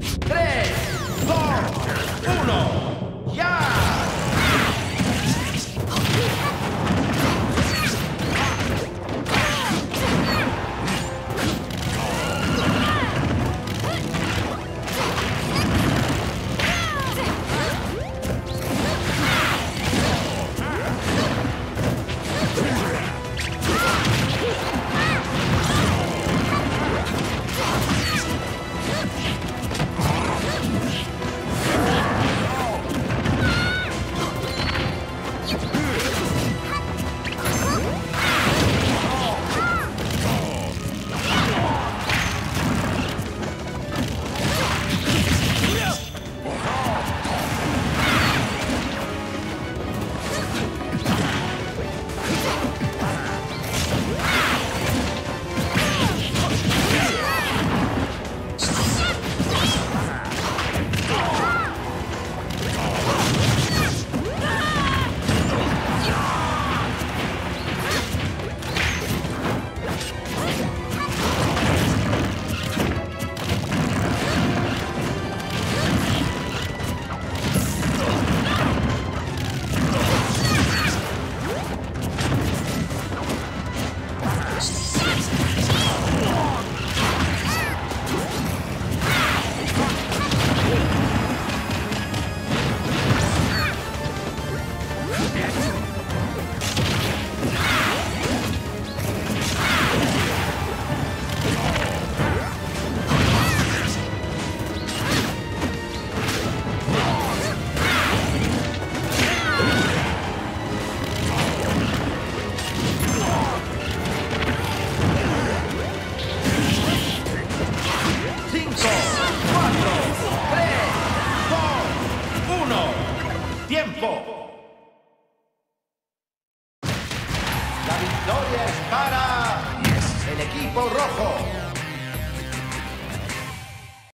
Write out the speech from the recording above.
3, 2, 1, podcast. ¡Tiempo! La victoria es para el equipo rojo.